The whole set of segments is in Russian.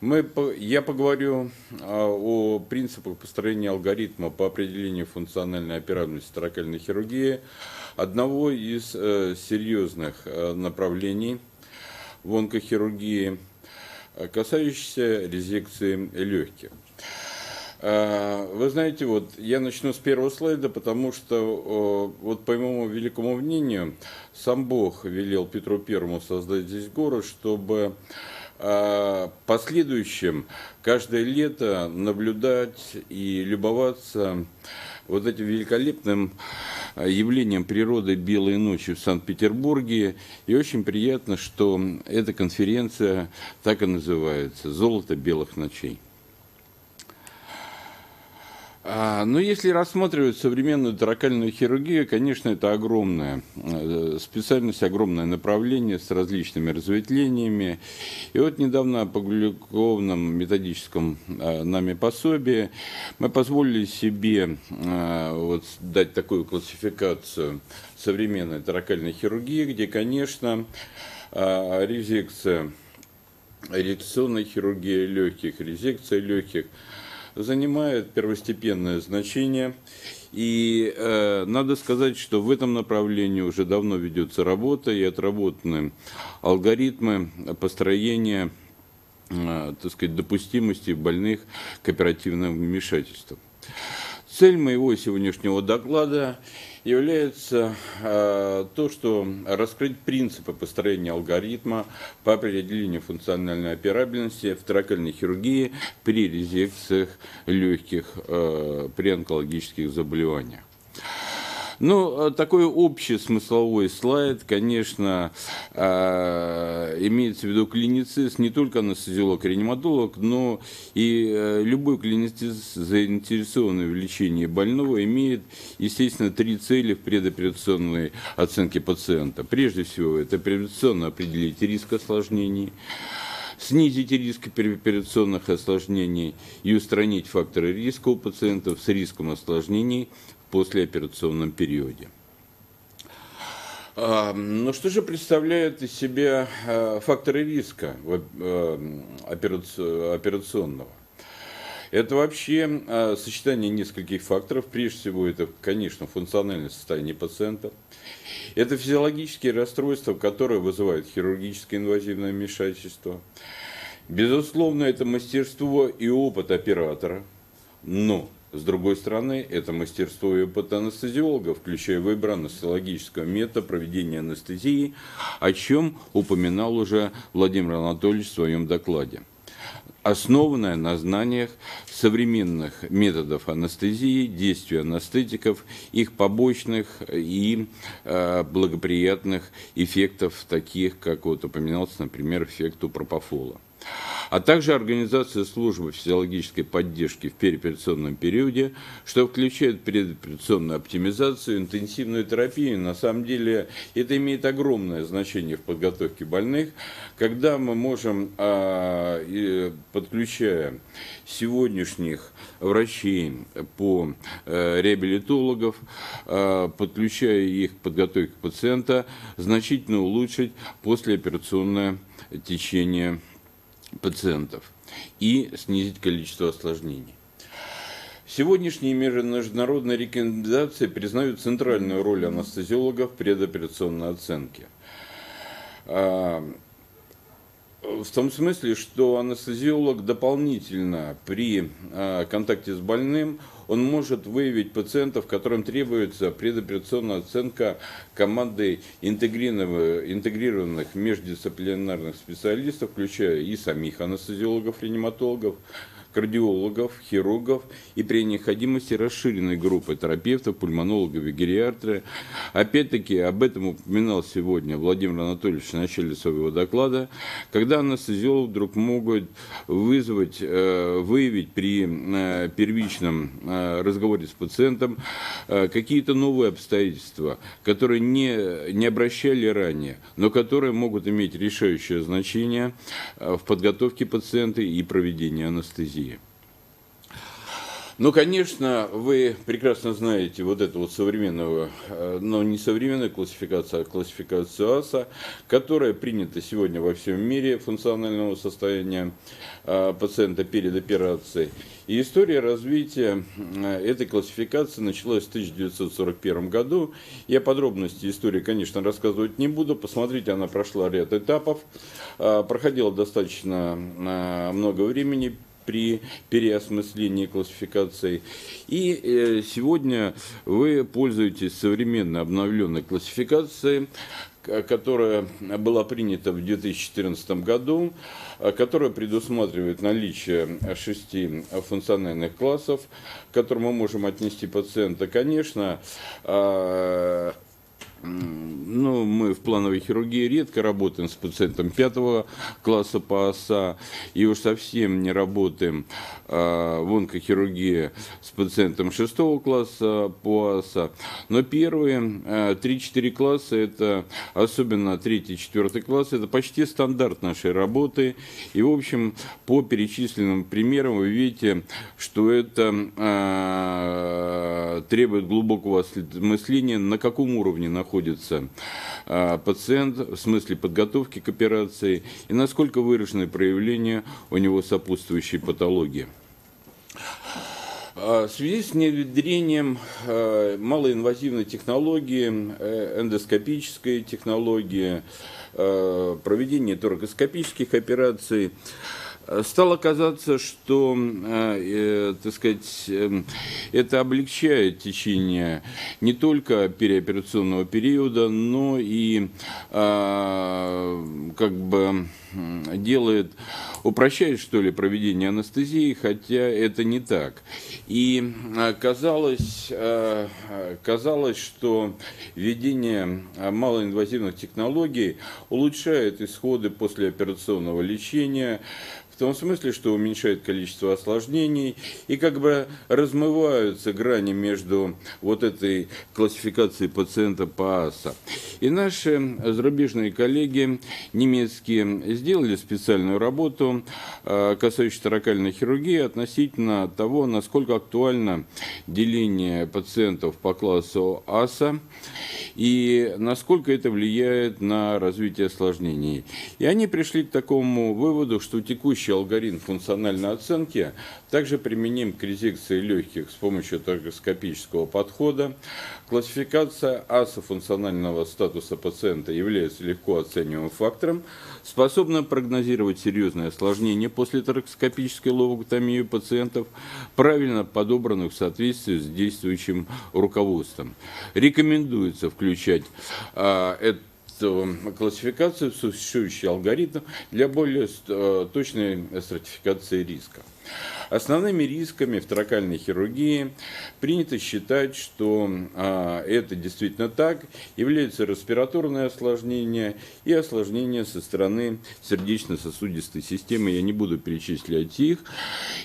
Мы, я поговорю а, о принципах построения алгоритма по определению функциональной операбельности таракальной хирургии, одного из э, серьезных э, направлений в онкохирургии, касающихся резекции легких. Вы знаете, вот я начну с первого слайда, потому что, вот по моему великому мнению, сам Бог велел Петру Первому создать здесь город, чтобы а, последующем каждое лето наблюдать и любоваться вот этим великолепным а, явлением природы «Белой ночи» в Санкт-Петербурге. И очень приятно, что эта конференция так и называется «Золото белых ночей». А, но если рассматривать современную таракальную хирургию, конечно, это огромная э, специальность, огромное направление с различными разветвлениями. И вот недавно опубликованном методическом э, нами пособии мы позволили себе э, вот дать такую классификацию современной таракальной хирургии, где, конечно, резекция, эрекционная хирургия легких, резекция легких – занимает первостепенное значение. И э, надо сказать, что в этом направлении уже давно ведется работа и отработаны алгоритмы построения э, так сказать, допустимости больных к оперативным вмешательствам. Цель моего сегодняшнего доклада является э, то, что раскрыть принципы построения алгоритма по определению функциональной операбельности в таракальной хирургии при резекциях легких э, при онкологических заболеваниях. Ну, э, такой общий смысловой слайд, конечно, э, имеется в виду клиницист, не только анестезиолог, реаниматолог, но и э, любой клиницист, заинтересованный в лечении больного, имеет, естественно, три цели в предоперационной оценке пациента. Прежде всего, это превенционно определить риск осложнений, снизить риск переоперационных осложнений и устранить факторы риска у пациентов с риском осложнений послеоперационном периоде. Но что же представляют из себя а, факторы риска а, операционного? Это вообще сочетание нескольких факторов. Прежде всего, это, конечно, функциональное состояние пациента. Это физиологические расстройства, которые вызывают хирургическое инвазивное вмешательство. Безусловно, это мастерство и опыт оператора. Но с другой стороны, это мастерство и опыт анестезиолога, включая выбор анестезиологического метода проведения анестезии, о чем упоминал уже Владимир Анатольевич в своем докладе. Основанная на знаниях современных методов анестезии, действия анестетиков, их побочных и э, благоприятных эффектов, таких, как вот упоминался, например, эффект у пропофола а также организация службы физиологической поддержки в переоперационном периоде, что включает предоперационную оптимизацию, интенсивную терапию. На самом деле это имеет огромное значение в подготовке больных, когда мы можем, а, подключая сегодняшних врачей по э, реабилитологов, а, подключая их к подготовке пациента, значительно улучшить послеоперационное течение пациентов и снизить количество осложнений. Сегодняшние международные рекомендации признают центральную роль анестезиологов в предоперационной оценке. В том смысле, что анестезиолог дополнительно при а, контакте с больным он может выявить пациентов, которым требуется предоперационная оценка команды интегрированных междисциплинарных специалистов, включая и самих анестезиологов, реаниматологов, кардиологов, хирургов и при необходимости расширенной группы терапевтов, пульмонологов и гериатры. Опять-таки, об этом упоминал сегодня Владимир Анатольевич в начале своего доклада, когда анестезиолог вдруг могут вызвать, э, выявить при э, первичном э, разговоре с пациентом какие-то новые обстоятельства, которые не, не обращали ранее, но которые могут иметь решающее значение в подготовке пациента и проведении анестезии. Ну, конечно, вы прекрасно знаете вот эту вот современную, э, но не современную классификацию, а классификацию АСА, которая принята сегодня во всем мире функционального состояния э, пациента перед операцией. И история развития э, этой классификации началась в 1941 году. Я подробности истории, конечно, рассказывать не буду. Посмотрите, она прошла ряд этапов, проходила достаточно много времени, при переосмыслении классификации. И э, сегодня вы пользуетесь современной обновленной классификацией, которая была принята в 2014 году, которая предусматривает наличие шести функциональных классов, к которым мы можем отнести пациента. Конечно, а, ну, мы в плановой хирургии редко работаем с пациентом пятого класса по ОСА, и уж совсем не работаем э, в онкохирургии с пациентом шестого класса по ОСА. Но первые э, 3-4 класса, это особенно третий, четвертый класс, это почти стандарт нашей работы. И, в общем, по перечисленным примерам вы видите, что это э, требует глубокого осмысления, на каком уровне находится находится а, пациент в смысле подготовки к операции и насколько выражены проявления у него сопутствующей патологии. А, в связи с внедрением а, малоинвазивной технологии, э, эндоскопической технологии, проведения торакоскопических операций, стало казаться, что, э, э, так сказать, э, это облегчает течение не только переоперационного периода, но и э, как бы делает, упрощает, что ли, проведение анестезии, хотя это не так. И э, казалось, э, казалось, что введение малоинвазивных технологий улучшает исходы послеоперационного лечения, в том смысле, что уменьшает количество осложнений и как бы размываются грани между вот этой классификацией пациента по АСА. И наши зарубежные коллеги немецкие сделали специальную работу, э, касающуюся таракальной хирургии, относительно того, насколько актуально деление пациентов по классу АСА и насколько это влияет на развитие осложнений. И они пришли к такому выводу, что текущий Текущий алгоритм функциональной оценки также применим к резекции легких с помощью торгоскопического подхода. Классификация асофункционального статуса пациента является легко оцениваемым фактором, способным прогнозировать серьезные осложнения после торгоскопической лобоктомии пациентов, правильно подобранных в соответствии с действующим руководством. Рекомендуется включать а, это классификацию в существующий алгоритм для более э, точной стратификации риска. Основными рисками в торакальной хирургии принято считать, что а, это действительно так, являются респираторные осложнения и осложнения со стороны сердечно-сосудистой системы. Я не буду перечислять их.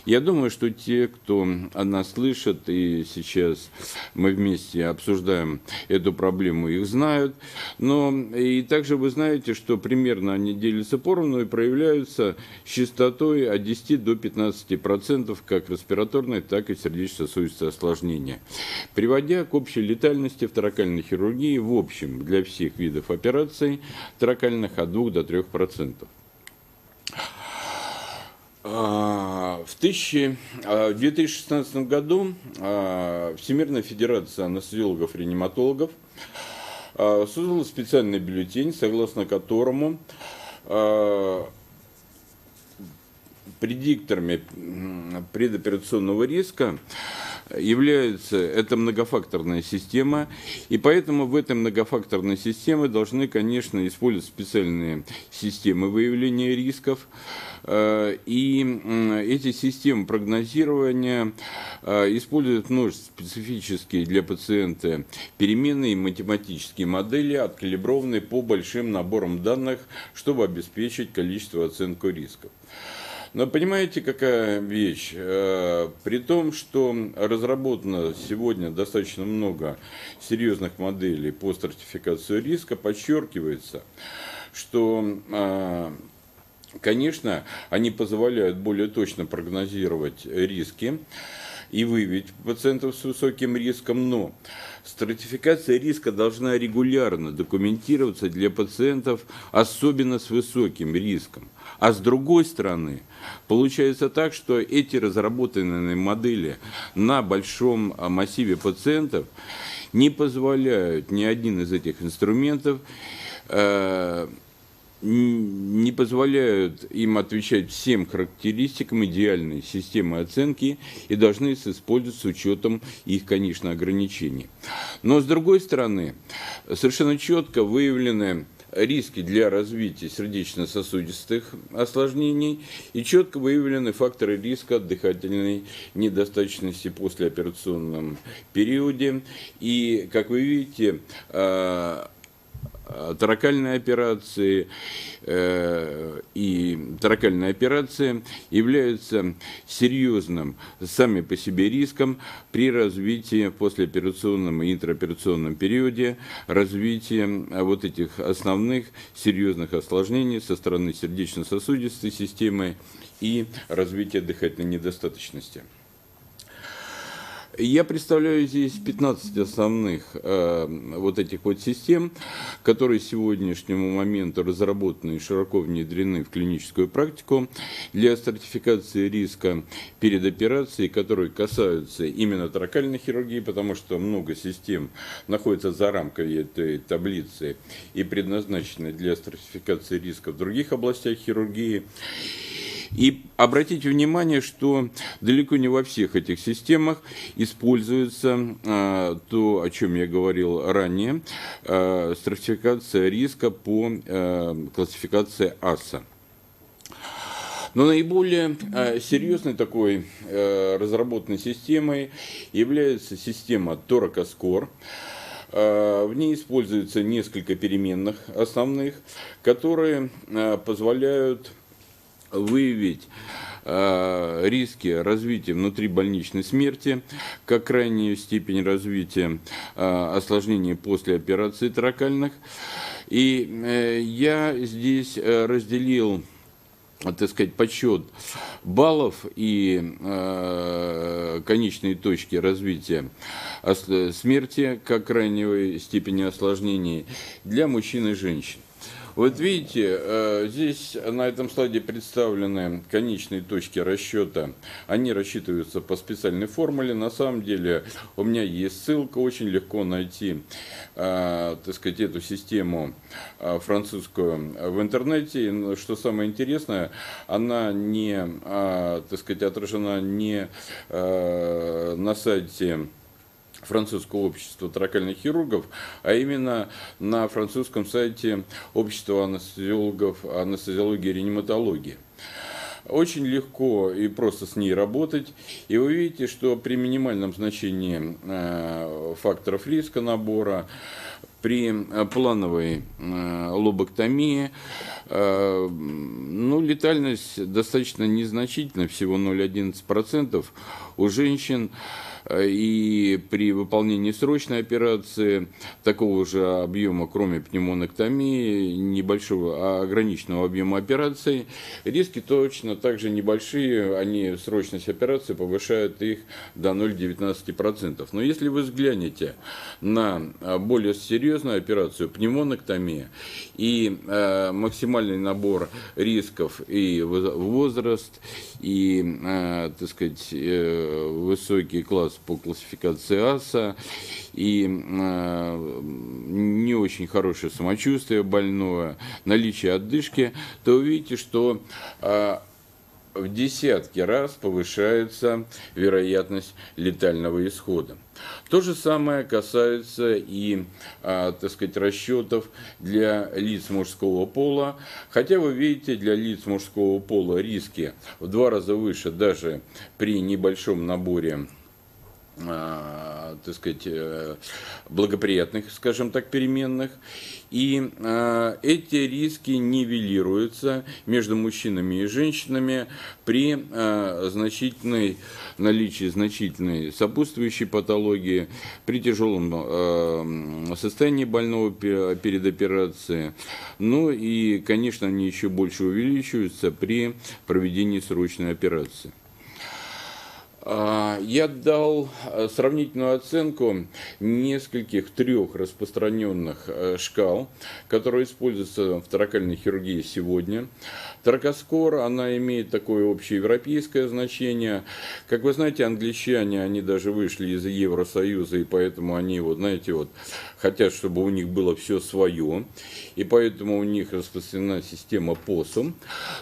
Я думаю, что те, кто нас слышит, и сейчас мы вместе обсуждаем эту проблему, их знают. Но и также вы знаете, что примерно они делятся поровну и проявляются с частотой от 10 до 15 процентов пациентов как респираторные, так и сердечно-сосудистые осложнения, приводя к общей летальности в торакальной хирургии в общем для всех видов операций торакальных от 2 до 3 процентов. А, в 2016 а, году а, Всемирная Федерация анестезиологов-реаниматологов создала специальный бюллетень, согласно которому предикторами предоперационного риска является это многофакторная система, и поэтому в этой многофакторной системе должны, конечно, использовать специальные системы выявления рисков, э, и эти системы прогнозирования э, используют множество специфические для пациента переменные математические модели, откалиброванные по большим наборам данных, чтобы обеспечить количество оценку рисков. Но понимаете, какая вещь? Э, при том, что разработано сегодня достаточно много серьезных моделей по стратификации риска, подчеркивается, что э, Конечно, они позволяют более точно прогнозировать риски. и выявить пациентов с высоким риском, но стратификация риска должна регулярно документироваться для пациентов, особенно с высоким риском. А с другой стороны, получается так, что эти разработанные модели на большом массиве пациентов не позволяют ни один из этих инструментов э, не позволяют им отвечать всем характеристикам идеальной системы оценки и должны использоваться с учетом их, конечно, ограничений. Но, с другой стороны, совершенно четко выявлены риски для развития сердечно-сосудистых осложнений и четко выявлены факторы риска дыхательной недостаточности после операционном периоде. И, как вы видите, а, таракальные операции э, и таракальные операции являются серьезным сами по себе риском при развитии в послеоперационном и интраоперационном периоде развития вот этих основных серьезных осложнений со стороны сердечно-сосудистой системы и развития дыхательной недостаточности. Я представляю здесь 15 основных э, вот этих вот систем, которые сегодняшнему моменту разработаны и широко внедрены в клиническую практику для стратификации риска перед операцией, которые касаются именно тракальной хирургии, потому что много систем находится за рамкой этой таблицы и предназначены для стратификации риска в других областях хирургии. И обратите внимание, что далеко не во всех этих системах используется э, то, о чем я говорил ранее, э, стратификация риска по э, классификации АСА. Но наиболее серьезной такой разработанной системой является система Торакоскор. В ней используется несколько переменных основных, которые позволяют выявить э, риски развития внутрибольничной смерти, как крайнюю степень развития э, осложнений после операции таракальных. И э, я здесь разделил так сказать, подсчет баллов и э, конечные точки развития смерти как крайней степени осложнений для мужчин и женщин. Вот видите, э, здесь на этом слайде представлены конечные точки расчета. Они рассчитываются по специальной формуле. На самом деле у меня есть ссылка, очень легко найти, э, так сказать, эту систему э, французскую в интернете. Что самое интересное, она не, так сказать, отражена не на сайте французского общества тракальных хирургов, а именно на французском сайте общества анестезиологов анестезиологии и реаниматологии. Очень легко и просто с ней работать. И вы видите, что при минимальном значении э, факторов риска набора, при э, плановой э, лобоктомии, ну, летальность достаточно незначительна, всего 0,11%. У женщин и при выполнении срочной операции такого же объема, кроме пневмонэктомии, небольшого, а ограниченного объема операций, риски точно также небольшие, они срочность операции повышают их до 0,19%. Но если вы взглянете на более серьезную операцию, пневмонэктомия, и э, максимальный набор рисков и возраст, и, э, так сказать, э, высокий класс по классификации АСА, и э, не очень хорошее самочувствие больное, наличие отдышки, то увидите, что э, в десятки раз повышается вероятность летального исхода. То же самое касается и, а, так сказать, расчетов для лиц мужского пола. Хотя вы видите, для лиц мужского пола риски в два раза выше даже при небольшом наборе так сказать, э, благоприятных, скажем так, переменных. И э, эти риски нивелируются между мужчинами и женщинами при э, значительной наличии значительной сопутствующей патологии, при тяжелом э, состоянии больного перед операцией. Ну и, конечно, они еще больше увеличиваются при проведении срочной операции. А, я дал э, сравнительную оценку нескольких трех распространенных э, шкал, которые используются в таракальной хирургии сегодня. Таракоскор, она имеет такое общеевропейское значение. Как вы знаете, англичане, они даже вышли из Евросоюза, и поэтому они, вот знаете, вот хотят, чтобы у них было все свое, и поэтому у них распространена система POSUM.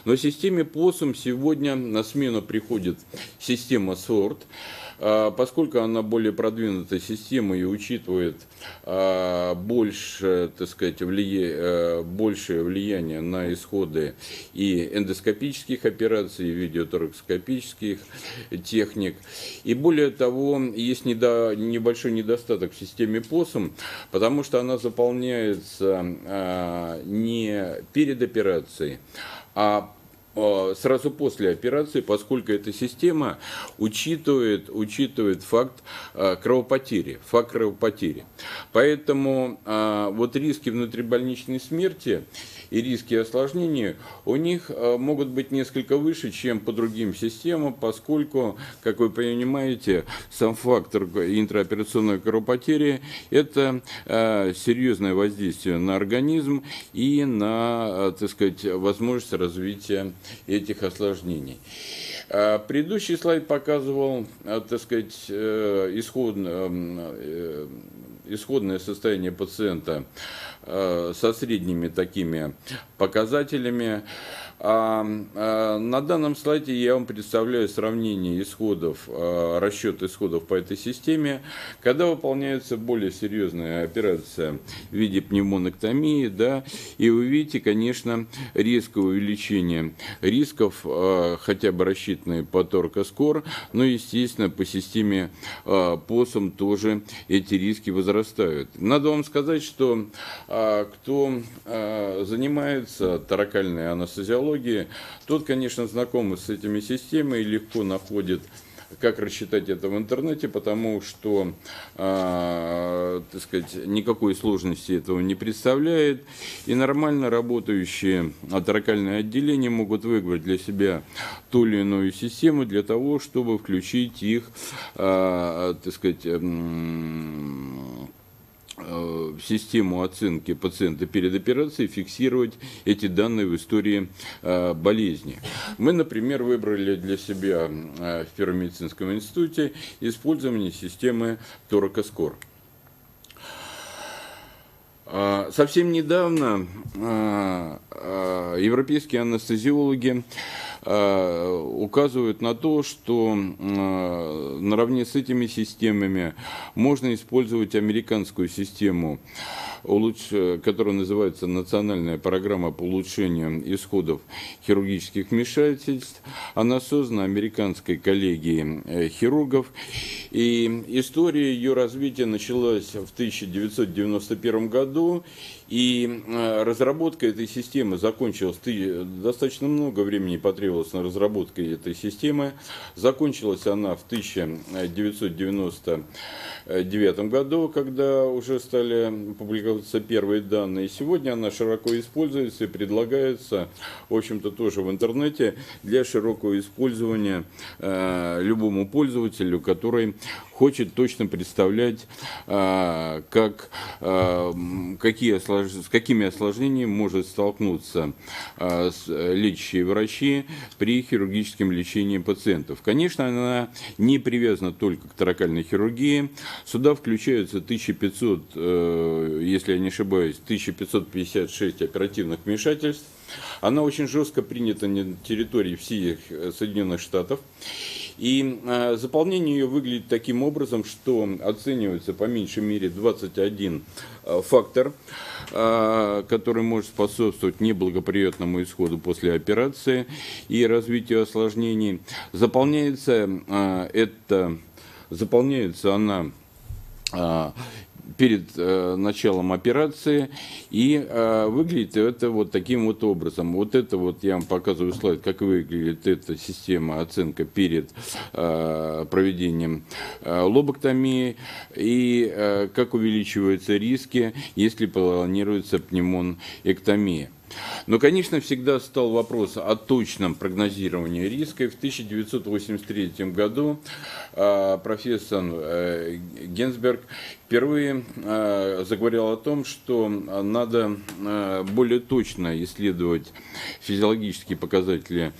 Но системе POSUM сегодня на смену приходит система а, поскольку она более продвинутая система и учитывает а, больше, так сказать, влия... Э, большее влияние на исходы и эндоскопических операций, и видеоторакоскопических техник. И более того, есть недо... небольшой недостаток в системе ПОСом, потому что она заполняется а, не перед операцией, а сразу после операции, поскольку эта система учитывает, учитывает факт э, кровопотери, факт кровопотери. Поэтому э, вот риски внутрибольничной смерти и риски осложнений у них могут быть несколько выше, чем по другим системам, поскольку, как вы понимаете, сам фактор интраоперационной кровопотери – это серьезное воздействие на организм и на, так сказать, возможность развития этих осложнений. А, предыдущий слайд показывал, а, так сказать, э, исходное, э, состояние пациента э, со средними такими показателями. А, а, на данном слайде я вам представляю сравнение исходов, а, расчет исходов по этой системе, когда выполняется более серьезная операция в виде пневмонэктомии, да, и вы видите, конечно, резкое увеличение рисков, хотя бы рассчитанные по торкоскор, но, естественно, по системе а, ПОСом тоже эти риски возрастают. Надо вам сказать, что а, кто а, занимается таракальной анестезиологией. Тот, конечно, знаком с этими системами и легко находит как рассчитать это в интернете, потому что, э, так сказать, никакой сложности этого не представляет. И нормально работающие атракальные отделения могут выбрать для себя ту или иную систему для того, чтобы включить их, э, так сказать, систему оценки пациента перед операцией фиксировать эти данные в истории э, болезни. Мы, например, выбрали для себя э, в Первом медицинском институте использование системы Торакоскор. Совсем недавно европейские анестезиологи Э, указывают на то, что э, наравне с этими системами можно использовать американскую систему которая называется «Национальная программа по улучшению исходов хирургических вмешательств». Она создана американской коллегией э, хирургов. И история ее развития началась в 1991 году. И э, разработка этой системы закончилась, достаточно много времени потребовалось на разработку этой системы. Закончилась она в 1999 году, когда уже стали публиковать выкладываются первые данные. Сегодня она широко используется и предлагается, в общем-то, тоже в интернете для широкого использования э, любому пользователю, который хочет точно представлять, э, как, э, какие с какими осложнениями может столкнуться э, лечащие врачи при хирургическом лечении пациентов. Конечно, она не привязана только к таракальной хирургии. Сюда включаются 1500, если я не ошибаюсь, 1556 оперативных вмешательств. Она очень жестко принята на территории всех Соединенных Штатов. И э, заполнение ее выглядит таким образом, что оценивается по меньшей мере 21 э, фактор, э, который может способствовать неблагоприятному исходу после операции и развитию осложнений. Заполняется э, это, заполняется она э, перед э, началом операции, и э, выглядит это вот таким вот образом. Вот это вот я вам показываю слайд, как выглядит эта система оценка перед э, проведением э, лоботомии и э, как увеличиваются риски, если планируется пневмонэктомия. Но, конечно, всегда стал вопрос о точном прогнозировании риска. И в 1983 году а, профессор э, Генсберг впервые а, заговорил о том, что надо а, более точно исследовать физиологические показатели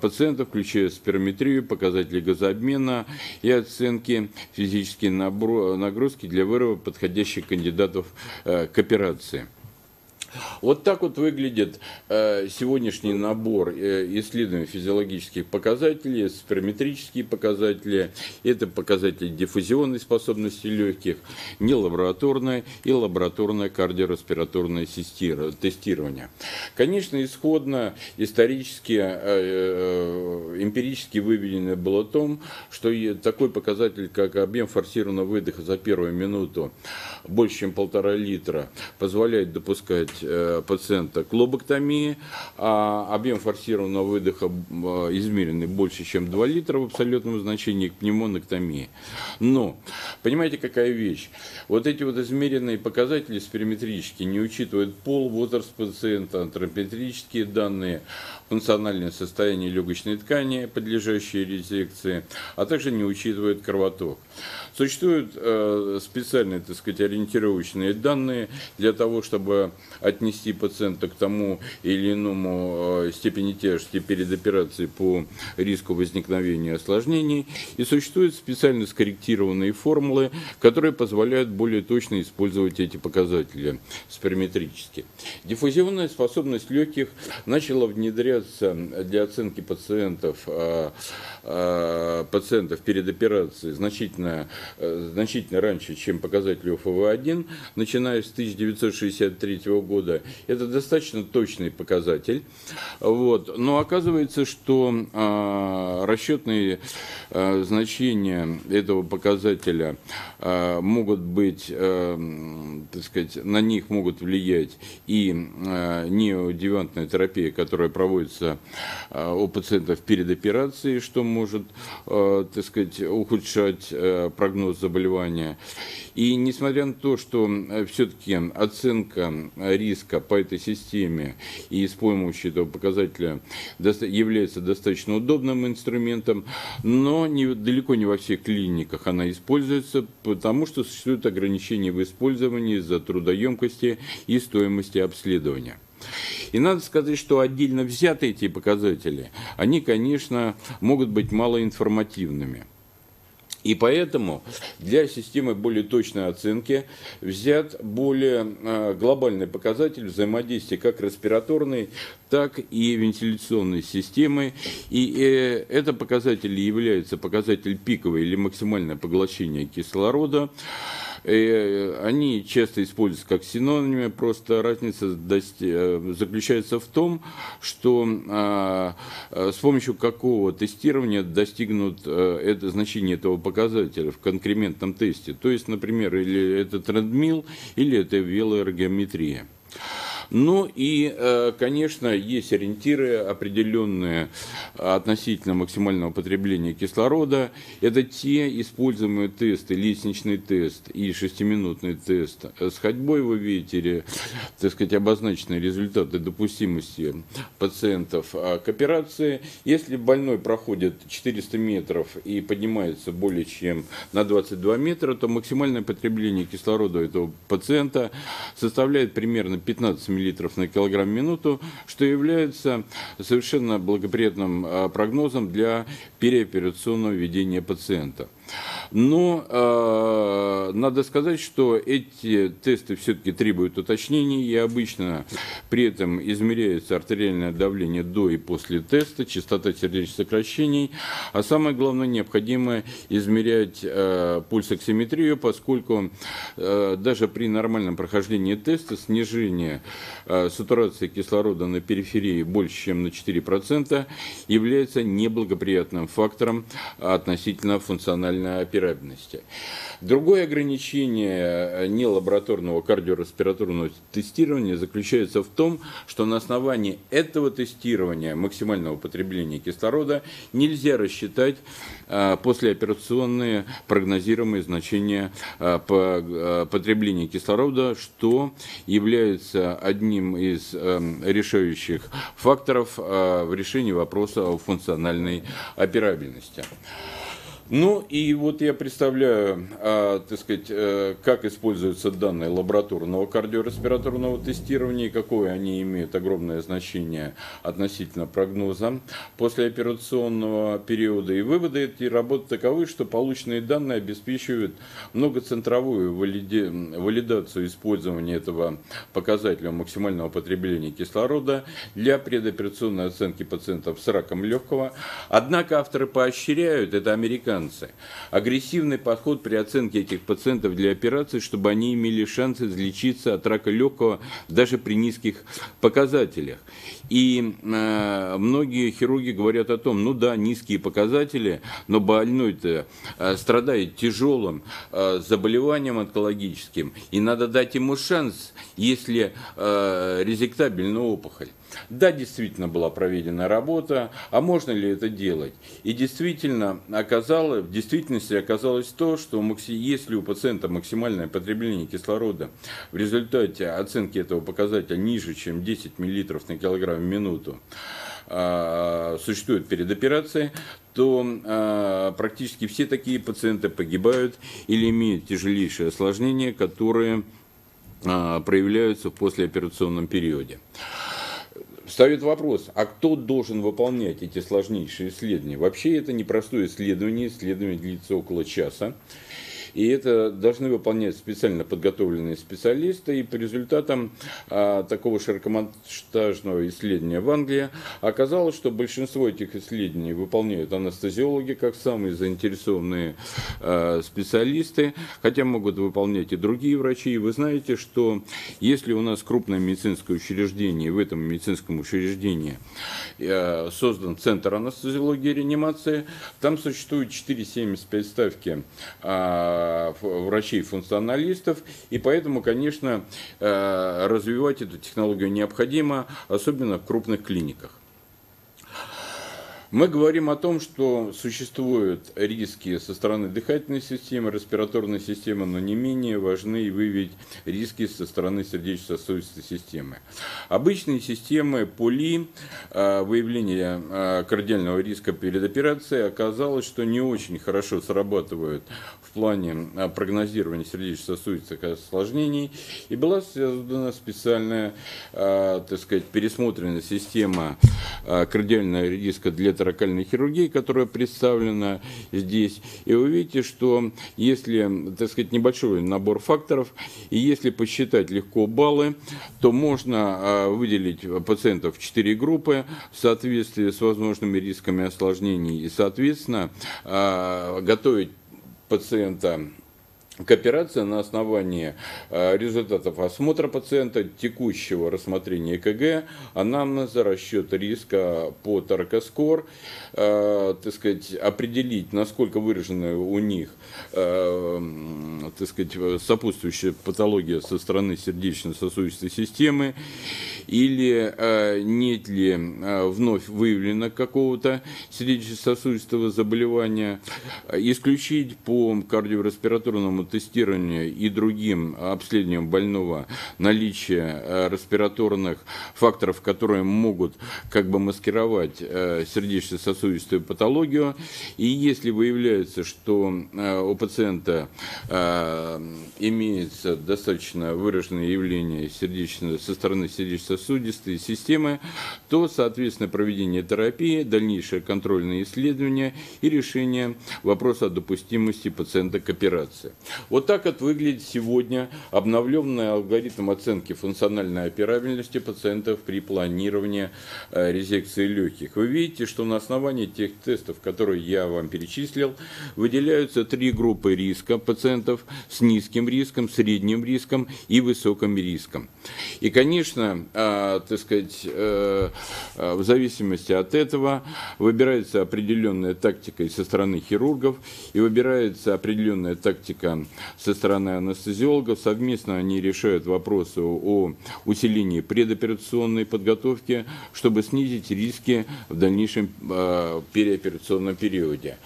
пациентов, включая спирометрию, показатели газообмена и оценки физические нагрузки для вырыва подходящих кандидатов э, к операции. Вот так вот выглядит э, сегодняшний набор э, исследований физиологических показателей, сперметрические показатели, это показатели диффузионной способности легких, не лабораторное и лабораторное кардиореспираторное тестирование. Конечно, исходно исторически, э, эмпирически выведено было о том, что такой показатель, как объем форсированного выдоха за первую минуту больше, чем полтора литра, позволяет допускать пациента к лоботомии, а объем форсированного выдоха э, измеренный больше, чем 2 литра в абсолютном значении к пневмоноктомии. Но, понимаете, какая вещь? Вот эти вот измеренные показатели спериметрические не учитывают пол, возраст пациента, антропометрические данные, функциональное состояние легочной ткани, подлежащие резекции, а также не учитывают кровоток. Существуют э, специальные, так сказать, ориентировочные данные для того, чтобы отнести пациента к тому или иному э, степени тяжести перед операцией по риску возникновения осложнений. И существуют специально скорректированные формулы, которые позволяют более точно использовать эти показатели сперметрически. Диффузионная способность легких начала внедряться для оценки пациентов, э, э, пациентов перед операцией значительно Э, значительно раньше, чем показатель ОФВ-1, начиная с 1963 года. Это достаточно точный показатель. Вот. Но оказывается, что э, расчетные значения этого показателя могут быть, так сказать, на них могут влиять и неодевантная терапия, которая проводится э, у пациентов перед операцией, что может, э, так сказать, ухудшать э, прогноз заболевания. И несмотря на то, что все-таки оценка риска по этой системе и с помощью этого показателя является достаточно удобным инструментом, но не, далеко не во всех клиниках она используется, потому что существуют ограничения в использовании из-за трудоемкости и стоимости обследования. И надо сказать, что отдельно взятые эти показатели, они, конечно, могут быть малоинформативными. И поэтому для системы более точной оценки взят более э, глобальный показатель взаимодействия как респираторной, так и вентиляционной системы. И э, это показатель является показатель пиковое или максимальное поглощение кислорода. Э, они часто используются как синонимы, просто разница э, заключается в том, что а, а, с помощью какого тестирования достигнут э, это значение этого показателя в конкрементном тесте. То есть, например, или это трендмил, или это велоэргометрия. Ну и, э, конечно, есть ориентиры определенные относительно максимального потребления кислорода. Это те используемые тесты, лестничный тест и шестиминутный тест с ходьбой вы видите, так сказать, обозначенные результаты допустимости пациентов а, к операции. Если больной проходит 400 метров и поднимается более чем на 22 метра, то максимальное потребление кислорода этого пациента составляет примерно 15 мл на килограмм в минуту, что является совершенно благоприятным а, прогнозом для переоперационного ведения пациента. Но э, надо сказать, что эти тесты все-таки требуют уточнений, и обычно при этом измеряется артериальное давление до и после теста, частота сердечных сокращений, а самое главное, необходимо измерять э, пульсоксиметрию, поскольку э, даже при нормальном прохождении теста снижение э, сатурации кислорода на периферии больше, чем на 4%, является неблагоприятным фактором относительно функционального функциональной операбельности. Другое ограничение нелабораторного кардиореспираторного тестирования заключается в том, что на основании этого тестирования максимального потребления кислорода нельзя рассчитать послеоперационные прогнозируемые значения по потреблению кислорода, что является одним из решающих факторов в решении вопроса о функциональной операбельности. Ну и вот я представляю, а, так сказать, э, как используются данные лабораторного кардиореспираторного тестирования и какое они имеют огромное значение относительно прогноза послеоперационного периода. И выводы этой работы таковы, что полученные данные обеспечивают многоцентровую валиди... валидацию использования этого показателя максимального потребления кислорода для предоперационной оценки пациентов с раком легкого. Однако авторы поощряют, это американцы, американцы. Агрессивный подход при оценке этих пациентов для операции, чтобы они имели шанс излечиться от рака легкого даже при низких показателях. И э, многие хирурги говорят о том, ну да, низкие показатели, но больной-то э, страдает тяжелым э, заболеванием онкологическим, и надо дать ему шанс, если э, резектабельная опухоль. Да, действительно была проведена работа, а можно ли это делать? И действительно оказалось, в действительности оказалось то, что если у пациента максимальное потребление кислорода в результате оценки этого показателя ниже, чем 10 мл на килограмм в минуту, а, существует перед операцией, то а, практически все такие пациенты погибают или имеют тяжелейшие осложнения, которые а, проявляются в послеоперационном периоде. Встает вопрос, а кто должен выполнять эти сложнейшие исследования? Вообще это непростое исследование, исследование длится около часа. И это должны выполнять специально подготовленные специалисты. И по результатам а, такого широкомонтажного исследования в Англии оказалось, что большинство этих исследований выполняют анестезиологи, как самые заинтересованные а, специалисты, хотя могут выполнять и другие врачи. И вы знаете, что если у нас крупное медицинское учреждение, в этом медицинском учреждении а, создан центр анестезиологии и реанимации, там существует 4-75 ставки а, врачей-функционалистов, и поэтому, конечно, э, развивать эту технологию необходимо, особенно в крупных клиниках. Мы говорим о том, что существуют риски со стороны дыхательной системы, респираторной системы, но не менее важны выявить риски со стороны сердечно-сосудистой системы. Обычные системы ПОЛИ, э, выявления э, кардиального риска перед операцией, оказалось, что не очень хорошо срабатывают плане э, прогнозирования сердечно-сосудистых осложнений, и была создана специальная, так сказать, пересмотренная система кардиального риска для торакальной хирургии, которая представлена здесь. И вы видите, что если, так сказать, небольшой набор факторов, и если посчитать легко баллы, то можно а, выделить пациентов в 4 группы в соответствии с возможными рисками осложнений и, соответственно, а, готовить пациента. Кооперация на основании э, результатов осмотра пациента, текущего рассмотрения ЭКГ, анамнеза, расчета риска по таркоскор, э, так сказать, определить, насколько выражены у них э, так сказать, сопутствующая патология со стороны сердечно-сосудистой системы, или нет ли вновь выявлено какого-то сердечно-сосудистого заболевания, исключить по кардиореспираторному тестированию и другим обследованием больного наличие э, респираторных факторов, которые могут как бы маскировать э, сердечно-сосудистую патологию. И если выявляется, что э, у пациента имеется достаточно выраженное явление сердечно, со стороны сердечно-сосудистой системы, то, соответственно, проведение терапии, дальнейшее контрольное исследование и решение вопроса о допустимости пациента к операции. Вот так вот выглядит сегодня обновленный алгоритм оценки функциональной операбельности пациентов при планировании э, резекции легких. Вы видите, что на основании тех тестов, которые я вам перечислил, выделяются три группы риска пациентов с низким риском, средним риском и высоким риском. И, конечно, э, так сказать, э, в зависимости от этого выбирается определенная тактика и со стороны хирургов, и выбирается определенная тактика со стороны анестезиологов. Совместно они решают вопросы о усилении предоперационной подготовки, чтобы снизить риски в дальнейшем переоперационном периоде.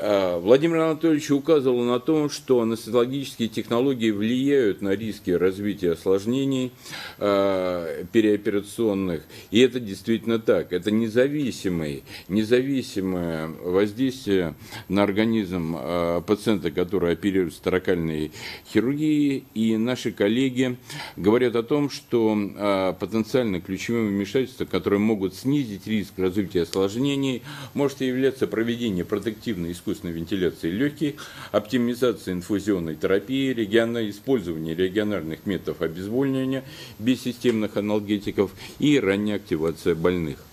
Э, Владимир Анатольевич указывал на то, что анестезиологические технологии влияют на риски развития осложнений э, переоперационных, и это действительно так. Это независимый, независимое воздействие на организм э, пациента, который оперирует в таракальной хирургии, и наши коллеги говорят о том, что потенциально ключевым вмешательством, которые могут снизить риск развития осложнений, может являться проведение протективной искусственной искусственной вентиляции легких, оптимизация инфузионной терапии, региональное использование региональных методов обезболивания без системных анальгетиков и ранняя активация больных.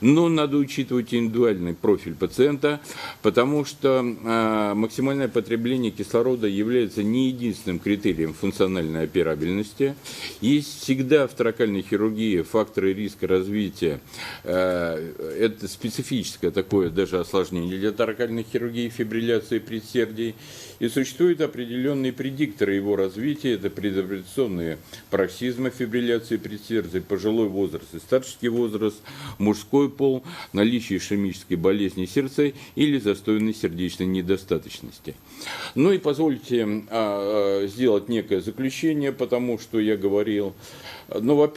Но надо учитывать индивидуальный профиль пациента, потому что э, максимальное потребление кислорода является не единственным критерием функциональной операбельности. Есть всегда в таракальной хирургии факторы риска развития. Э, это специфическое такое даже осложнение для таракальной хирургии, фибрилляции предсердий. И существуют определенные предикторы его развития. Это предоперационные пароксизмы фибрилляции предсердий, пожилой возраст и старческий возраст, мужской пол, наличие ишемической болезни сердца или застойной сердечной недостаточности. Ну и позвольте а, а, сделать некое заключение, потому что я говорил ну, во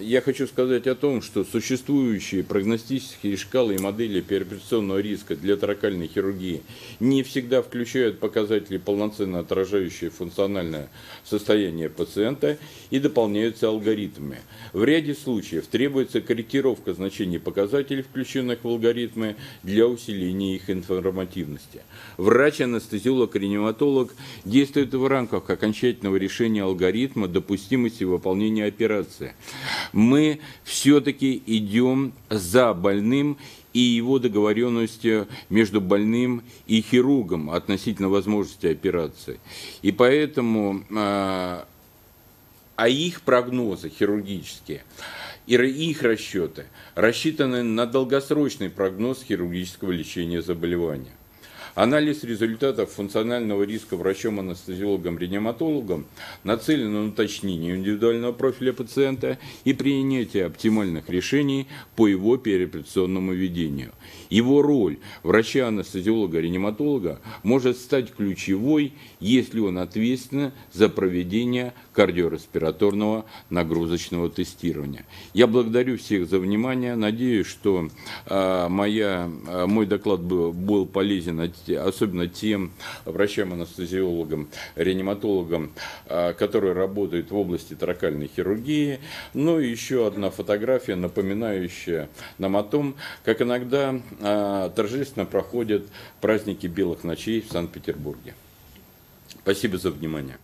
я хочу сказать о том, что существующие прогностические шкалы и модели переоперационного риска для таракальной хирургии не всегда включают показатели, полноценно отражающие функциональное состояние пациента и дополняются алгоритмами. В ряде случаев требуется корректировка значений показателей, включенных в алгоритмы, для усиления их информативности. Врач-анестезиолог-реаниматолог действует в рамках окончательного решения алгоритма допустимости выполнения операции. Мы все-таки идем за больным и его договоренностью между больным и хирургом относительно возможности операции. И поэтому а, а их прогнозы хирургические и их расчеты рассчитаны на долгосрочный прогноз хирургического лечения заболевания. Анализ результатов функционального риска врачом-анестезиологом-реаниматологом нацелен на уточнение индивидуального профиля пациента и принятие оптимальных решений по его переоперационному ведению. Его роль врача-анестезиолога-реаниматолога может стать ключевой, если он ответственен за проведение кардиореспираторного нагрузочного тестирования. Я благодарю всех за внимание. Надеюсь, что э, моя, э, мой доклад был, был полезен особенно тем врачам-анестезиологам, реаниматологам, а, которые работают в области таракальной хирургии. Ну и еще одна фотография, напоминающая нам о том, как иногда а, торжественно проходят праздники белых ночей в Санкт-Петербурге. Спасибо за внимание.